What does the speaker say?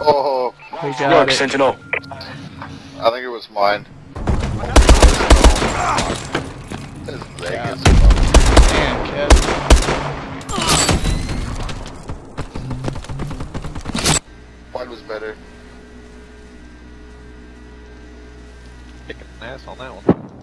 Oh, We York, it. Sentinel. I think it was mine. This is Damn, Kev. Mine was better. Kicking ass on that one.